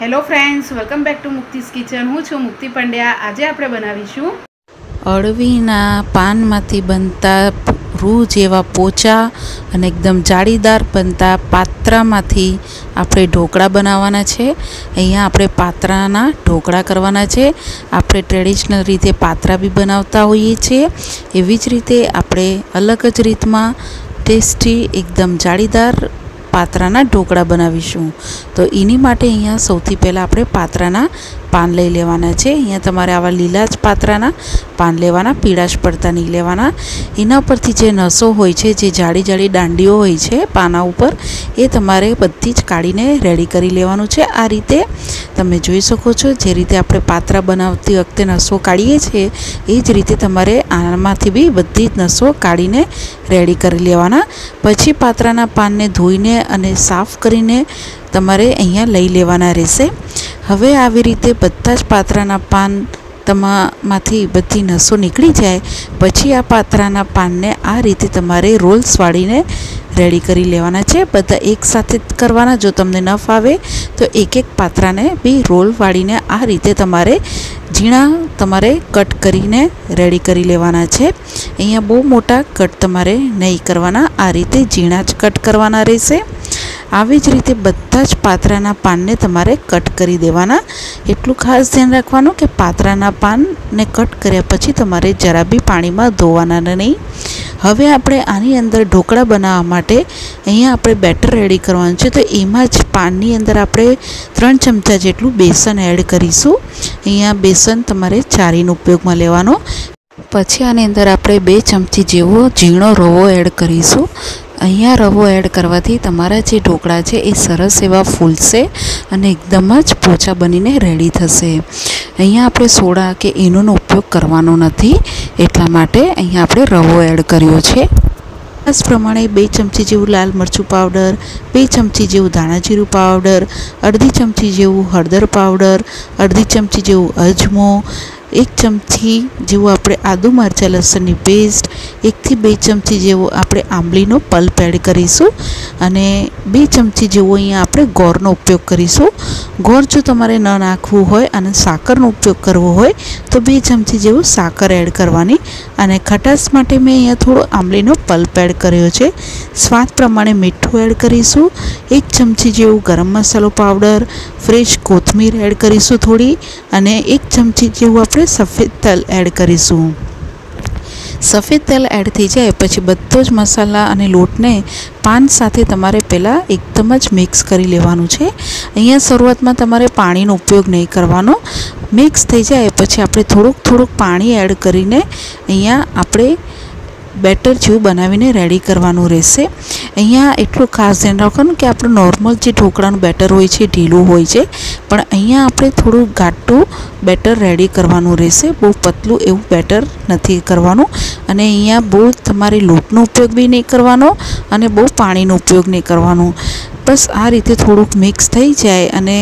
Hello friends welcome back to Mukti's kitchen હું છું મુક્તિ પંડ્યા આજે આપણે બનાવીશું અળવીના પાનમાંથી બનતા રૂ જેવા પોચા અને એકદમ જાળીદાર બનતા પાત્રામાંથી આપણે ઢોકળા બનાવવાના છે. અહીંયા આપણે પાત્રાના ઢોકળા કરવાના છે. આપણે ટ્રેડિશનલ રીતે પાત્રા બી બનાવતા હોઈએ છીએ. એવી જ રીતે આપણે અલગ જ રીતમાં ટેસ્ટી, એકદમ જાળીદાર પાત્રાના ઢોકળા બનાવીશું. તો એની માટે અહીંયા સૌથી પહેલાં આપણે પાત્રાના પાન લઈ લેવાના છે. અહીંયા તમારે આવા લીલા જ પાત્રાના પાન લેવાના પીળાશ પડતા નહીં લેવાના. એના પરથી જે નસો હોય છે, જે જાડી જાડી દાંડીઓ હોય છે, પાના ઉપર, એ તમારે બધી જ કાઢીને રેડી કરી લેવાનું છે. આ રીતે તમે જોઈ શકો છો, જે રીતે આપણે પાત્રા બનાવતી વખતે નસો કાઢીએ છીએ, એ જ રીતે તમારે આમાંથી બી બધી જ નસો કાઢીને રેડી કરી લેવાના. પછી પાત્રાના પાનને ધોઈને અને સાફ કરીને તમારે અહીંયા લઈ લેવાના રહેશે. હવે આવી રીતે બધા જ પાત્રાના પાન તમામાંથી બધી નસો નીકળી જાય, પછી આ પાત્રાના પાનને આ રીતે તમારે રોલ્સ વાળીને રેડી કરી લેવાના છે. બધા એકસાથે કરવાના, જો તમને ન ફાવે તો એક એક પાત્રાને બી રોલ વાળીને આ રીતે તમારે ઝીણા તમારે કટ કરીને રેડી કરી લેવાના છે. અહીંયા બહુ મોટા કટ તમારે નહીં કરવાના, આ રીતે ઝીણા જ કટ કરવાના રહેશે. આવી જ રીતે બધા જ પાત્રાના પાનને તમારે કટ કરી દેવાના. એટલું ખાસ ધ્યાન રાખવાનું કે પાત્રાના પાનને કટ કર્યા પછી તમારે જરા બી પાણીમાં ધોવાના નહીં. હવે આપણે આની અંદર ઢોકળા બનાવવા માટે અહીંયા આપણે બેટર રેડી કરવાનું છે. તો એમાં જ પાનની અંદર આપણે ત્રણ ચમચા જેટલું બેસન એડ કરીશું. અહીંયા બેસન તમારે ચારીનો ઉપયોગમાં લેવાનો. પછી આની અંદર આપણે બે ચમચી જેવો ઝીણો રવો એડ કરીશું. અહીંયા રવો એડ કરવાથી તમારા જે ઢોકળા છે એ સરસ એવા ફૂલશે અને એકદમ જ પોચા બનીને રેડી થશે. અહીંયા આપણે સોડા કે એનોનો ઉપયોગ કરવાનો નથી, એટલા માટે અહીંયા આપણે રવો એડ કર્યો છે. આ પ્રમાણે બે ચમચી જેવું લાલ મરચું પાવડર બે ચમચી જેવું ધાણાજીરું પાવડર અડધી ચમચી જેવું હળદર પાવડર અડધી ચમચી જેવું અજમો એક ચમચી જેવું આપણે આદુ મરચાં, લસણની પેસ્ટ એકથી બે ચમચી જેવો આપણે આંબલીનો પલ્પ એડ કરીશું અને બે ચમચી જેવો અહીંયા આપણે ગોળનો ઉપયોગ કરીશું. ગોળ જો તમારે ન નાખવું હોય અને સાકરનો ઉપયોગ કરવો હોય, તો બે ચમચી જેવું સાકર એડ કરવાની. અને ખટાશ માટે મેં અહીંયા થોડો આંબલીનો પલ્પ એડ કર્યો છે. સ્વાદ પ્રમાણે મીઠું એડ કરીશું. એક ચમચી જેવું ગરમ મસાલો પાવડર ફ્રેશ કોથમીર એડ કરીશું થોડી. અને એક ચમચી જેવું આપણે સફેદ તલ એડ કરીશું. સફેદ તેલ એડ થઈ જાય, પછી બધો જ મસાલા અને લોટને પાન સાથે તમારે પહેલાં એકદમ જ મિક્સ કરી લેવાનું છે. અહીંયા શરૂઆતમાં તમારે પાણીનો ઉપયોગ નહીં કરવાનો. મિક્સ થઈ જાય, પછી આપણે થોડુંક થોડુંક પાણી એડ કરીને અહીંયા આપણે બેટર જેવું બનાવીને રેડી કરવાનું રહેશે. અહીંયા એટલું ખાસ ધ્યાન રાખવાનું કે આપણું નોર્મલ જે ઢોકળાનું બેટર હોય છે, ઢીલું હોય છે, પણ અહીંયા આપણે થોડું ઘાટું બેટર રેડી કરવાનું રહેશે. બહુ પતલું એવું બેટર નથી કરવાનું. અને અહીંયા બહુ તમારે લોટનો ઉપયોગ બી નહીં કરવાનો અને બહુ પાણીનો ઉપયોગ નહીં કરવાનો. બસ આ રીતે થોડુંક મિક્સ થઈ જાય અને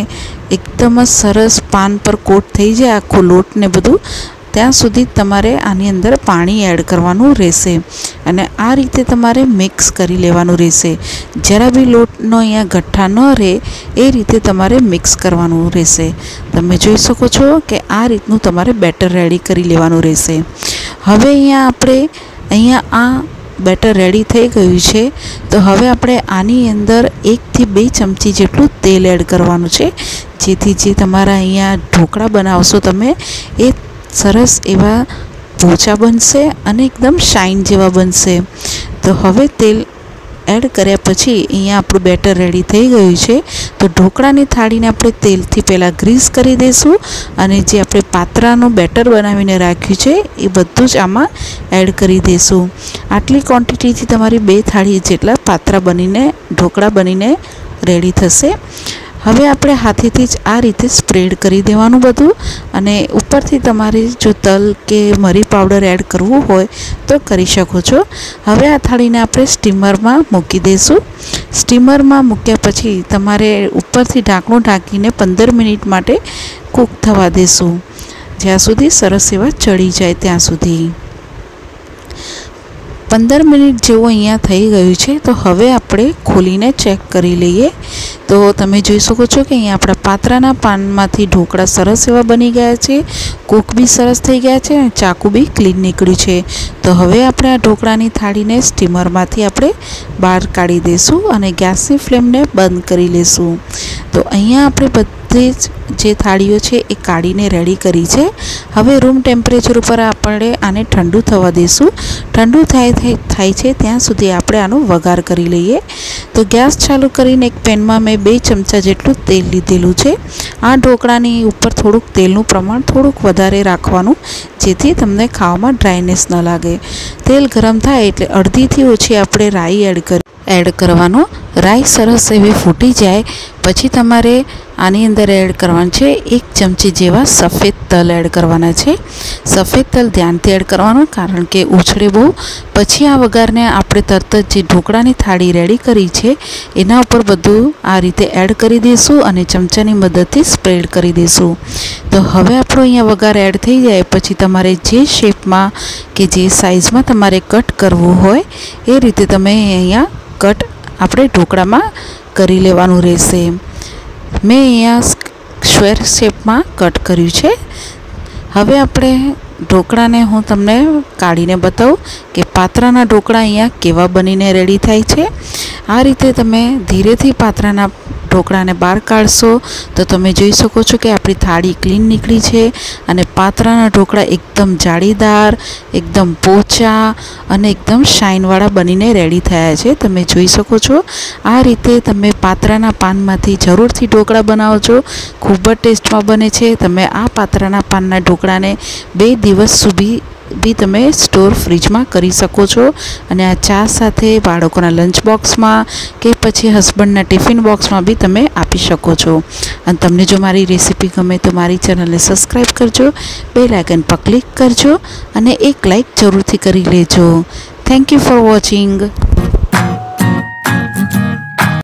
એકદમ જ સરસ પાન પર કોટ થઈ જાય આખો લોટ ને બધું. ત્યાં સુધી તમારે આની અંદર પાણી એડ કરવાનું રહેશે. અને આ રીતે તમારે મિક્સ કરી લેવાનું રહેશે. જરા બી લોટનો અહીંયા ગઠ્ઠા ન રહે, એ રીતે તમારે મિક્સ કરવાનું રહેશે. તમે જોઈ શકો છો કે આ રીતનું તમારે બેટર રેડી કરી લેવાનું રહેશે. હવે અહીંયા આપણે, અહીંયા આ બેટર રેડી થઈ ગયું છે. તો હવે આપણે આની અંદર એકથી બે ચમચી જેટલું તેલ એડ કરવાનું છે. જેથી જે તમારા અહીંયા ઢોકળા બનાવશો તમે, એ સરસ એવા પોચા બનશે અને એકદમ શાઇન જેવા બનશે. તો હવે તેલ એડ કર્યા પછી અહીંયા આપણું બેટર રેડી થઈ ગયું છે. તો ઢોકળાની થાળીને આપણે તેલથી પહેલાં ગ્રીસ કરી દઈશું અને જે આપણે પાત્રાનું બેટર બનાવીને રાખ્યું છે એ બધું જ આમાં એડ કરી દઈશું. આટલી ક્વોન્ટિટીથી તમારી બે થાળી જેટલા પાત્રા બનીને, ઢોકળા બનીને રેડી થશે. હવે આપણે હાથેથી જ આ રીતે સ્પ્રેડ કરી દેવાનું બધું અને ઉપરથી તમારે જો તલ કે મરી પાવડર એડ કરવું હોય તો કરી શકો છો. હવે આ થાળીને આપણે સ્ટીમરમાં મૂકી દઈશું. સ્ટીમરમાં મૂક્યા પછી તમારે ઉપરથી ઢાંકણું ઢાંકીને પંદર મિનિટ માટે કૂક થવા દેશું. જ્યાં સુધી સરસ એવા ચડી જાય ત્યાં સુધી. પંદર મિનિટ જેવું અહીંયા થઈ ગયું છે, તો હવે આપણે ખોલીને ચેક કરી લઈએ. તો તમે જોઈ શકો છો કે અહીંયા આપણા પાત્રાના પાનમાંથી ઢોકળા સરસ એવા બની ગયા છે, કૂક બી સરસ થઈ ગયા છે અને ચાકુ બી ક્લીન નીકળ્યું છે. તો હવે આપણે આ ઢોકળાની થાળીને સ્ટીમરમાંથી આપણે બહાર કાઢી દઈશું અને ગેસની ફ્લેમને બંધ કરી લઈશું. તો અહીંયા આપણે બધી જ જે થાળીઓ છે એ કાઢીને રેડી કરી છે. હવે રૂમ ટેમ્પરેચર ઉપર આપણે આને ઠંડુ થવા દઈશું. ઠંડુ થાય થાય છે ત્યાં સુધી આપણે આનો વઘાર કરી લઈએ. તો ગેસ ચાલુ કરીને એક પેનમાં મેં બે ચમચા જેટલું તેલ લીધેલું છે. આ ઢોકળાની ઉપર થોડુંક તેલનું પ્રમાણ થોડુંક વધારે રાખવાનું, જેથી તમને ખાવામાં ડ્રાયનેસ ન લાગે. તેલ ગરમ થાય એટલે અડધીથી ઓછી આપણે રાઈ એડ કરી એડ કરવાનો રાઈ સરસ એવી ફૂટી જાય, પછી તમારે આની અંદર એડ કરવાનું છે એક ચમચી જેવા સફેદ તલ એડ કરવાના છે. સફેદ તલ ધ્યાનથી એડ કરવાનું કારણ કે ઉછળે બહુ. પછી આ વઘારને આપણે તરત જ જે ઢોકળાની થાળી રેડી કરી છે, એના ઉપર બધું આ રીતે એડ કરી દઈશું અને ચમચાની મદદથી સ્પ્રેડ કરી દઈશું. તો હવે આપણો અહીંયા વઘાર એડ થઈ જાય, પછી તમારે જે શેપમાં કે જે સાઇઝમાં તમારે કટ કરવું હોય, એ રીતે તમે અહીંયા કટ આપણે ઢોકળામાં કરી લેવાનું રહેશે. મેં અહીંયા સ્ક્વેર શેપમાં કટ કર્યું છે. હવે આપણે ઢોકળાને હું તમને કાઢીને બતાવું કે પાત્રાના ઢોકળા અહીંયા કેવા બનીને રેડી થાય છે. આ રીતે તમે ધીરેથી પાત્રાના ઢોકળાને બહાર કાઢશો તો તમે જોઈ શકો છો કે આપણી થાળી ક્લીન નીકળી છે અને પાત્રાના ઢોકળા એકદમ જાળીદાર, એકદમ પોચા અને એકદમ શાઇનવાળા બનીને રેડી થયા છે. તમે જોઈ શકો છો આ રીતે તમે પાત્રાના પાનમાંથી જરૂરથી ઢોકળા બનાવો છો. ખૂબ જ ટેસ્ટમાં બને છે. તમે આ પાત્રાના પાનના ઢોકળાને બે દિવસ સુધી બી તમે સ્ટોર ફ્રીજમાં કરી શકો છો. અને આ ચા સાથે બાળકોના લંચ બોક્સમાં કે પછી હસબન્ડના ટિફિન બોક્સમાં બી તમે આપી શકો છો. અને તમને જો મારી રેસીપી ગમે તો મારી ચેનલને સબસ્ક્રાઈબ કરજો. બે લાઇકન પર ક્લિક કરજો. અને એક લાઇક જરૂરથી કરી લેજો. Thank you for watching